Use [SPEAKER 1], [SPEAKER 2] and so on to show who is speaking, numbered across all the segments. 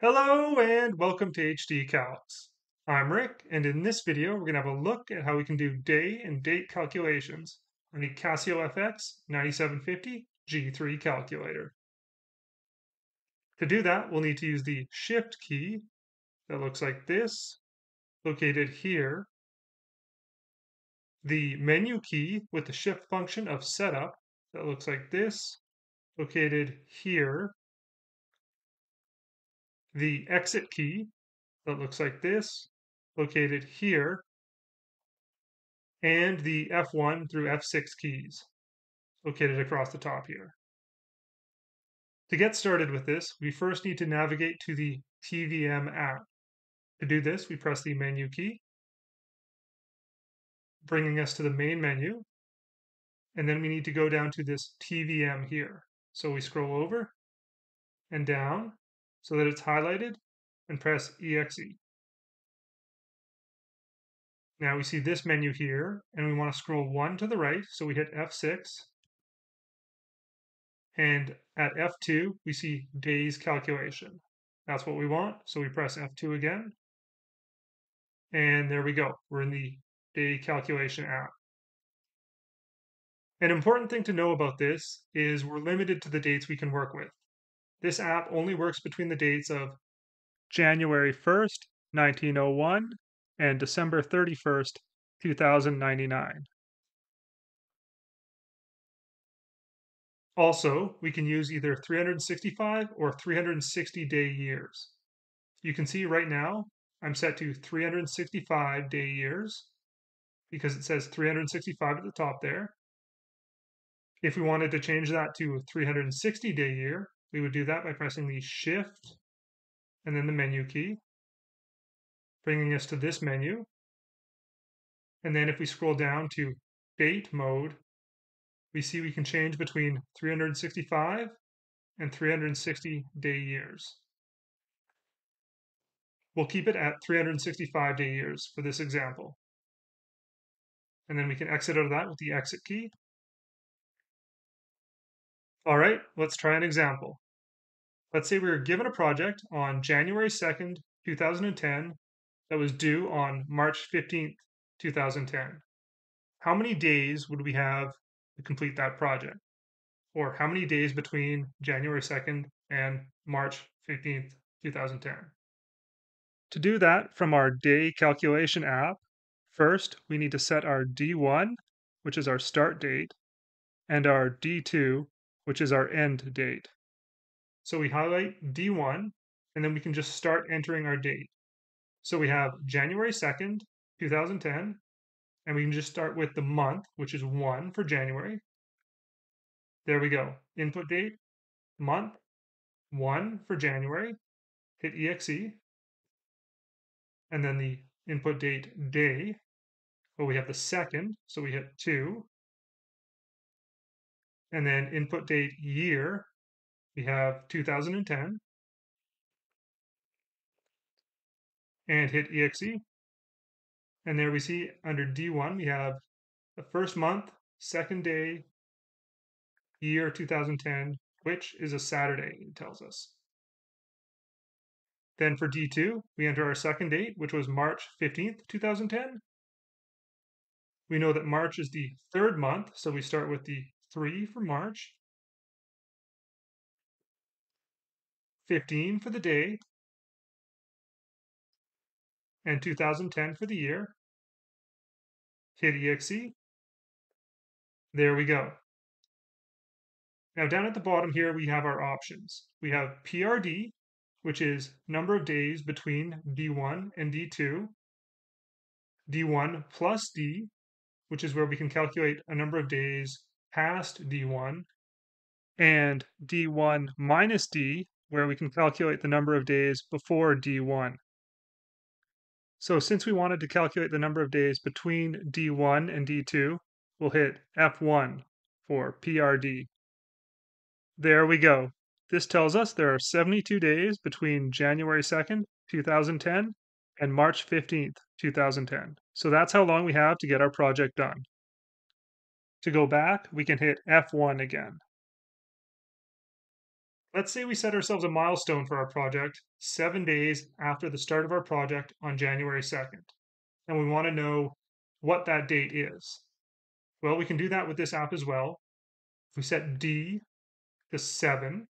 [SPEAKER 1] Hello and welcome to HD Calcs. I'm Rick and in this video we're going to have a look at how we can do day and date calculations on the Casio FX 9750 G3 calculator. To do that we'll need to use the Shift key that looks like this, located here, the menu key with the Shift function of setup that looks like this, located here, the exit key that looks like this, located here, and the F1 through F6 keys located across the top here. To get started with this, we first need to navigate to the TVM app. To do this, we press the menu key, bringing us to the main menu, and then we need to go down to this TVM here. So we scroll over and down so that it's highlighted and press EXE. Now we see this menu here and we want to scroll one to the right. So we hit F6 and at F2 we see days calculation. That's what we want. So we press F2 again. And there we go. We're in the day calculation app. An important thing to know about this is we're limited to the dates we can work with. This app only works between the dates of January 1st, 1901 and December 31st, 2099. Also, we can use either 365 or 360 day years. You can see right now I'm set to 365 day years because it says 365 at the top there. If we wanted to change that to 360 day year, we would do that by pressing the Shift and then the menu key, bringing us to this menu. And then if we scroll down to date mode, we see we can change between 365 and 360 day years. We'll keep it at 365 day years for this example. And then we can exit out of that with the exit key. All right, let's try an example. Let's say we were given a project on January 2nd, 2010 that was due on March 15th, 2010. How many days would we have to complete that project? Or how many days between January 2nd and March 15th, 2010? To do that from our day calculation app, first we need to set our D1, which is our start date, and our D2, which is our end date. So we highlight D1, and then we can just start entering our date. So we have January 2nd, 2010, and we can just start with the month, which is 1 for January. There we go. Input date, month, 1 for January. Hit EXE. And then the input date, day. Well, we have the second, so we hit 2 and then input date year, we have 2010, and hit EXE. And there we see under D1, we have the first month, second day, year 2010, which is a Saturday, it tells us. Then for D2, we enter our second date, which was March 15th, 2010. We know that March is the third month, so we start with the 3 for March, 15 for the day, and 2010 for the year. Hit EXE. There we go. Now down at the bottom here, we have our options. We have PRD, which is number of days between D1 and D2. D1 plus D, which is where we can calculate a number of days past D1, and D1 minus D, where we can calculate the number of days before D1. So since we wanted to calculate the number of days between D1 and D2, we'll hit F1 for PRD. There we go. This tells us there are 72 days between January 2nd, 2010 and March 15th, 2010. So that's how long we have to get our project done. To go back, we can hit F1 again. Let's say we set ourselves a milestone for our project seven days after the start of our project on January 2nd, and we want to know what that date is. Well, we can do that with this app as well. If we set D to 7,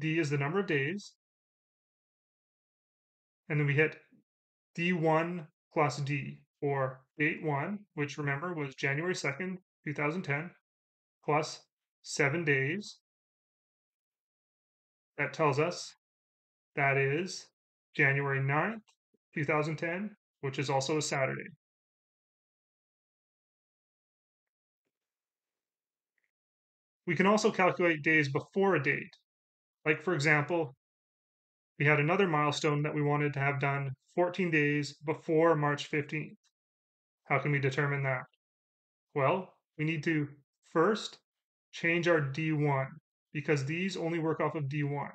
[SPEAKER 1] D is the number of days, and then we hit D1 plus D, or date 1, which remember was January 2nd, 2010, plus 7 days, that tells us that is January 9th, 2010, which is also a Saturday. We can also calculate days before a date. Like, for example, we had another milestone that we wanted to have done 14 days before March 15th. How can we determine that? Well, we need to first change our D1 because these only work off of D1.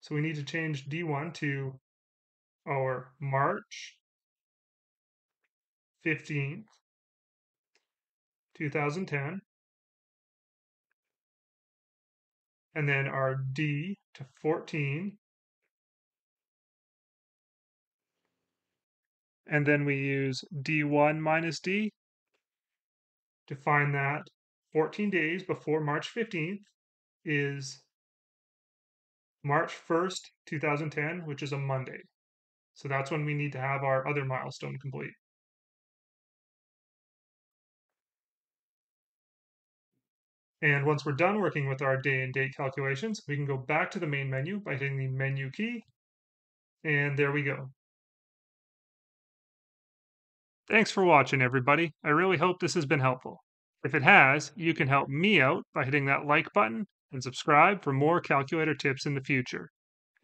[SPEAKER 1] So we need to change D1 to our March 15th, 2010. And then our D to 14. And then we use D1 minus D to find that 14 days before March 15th is March 1st, 2010, which is a Monday. So that's when we need to have our other milestone complete. And once we're done working with our day and date calculations, we can go back to the main menu by hitting the menu key. And there we go. Thanks for watching, everybody. I really hope this has been helpful. If it has, you can help me out by hitting that like button and subscribe for more calculator tips in the future.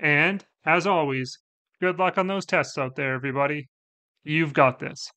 [SPEAKER 1] And, as always, good luck on those tests out there, everybody. You've got this.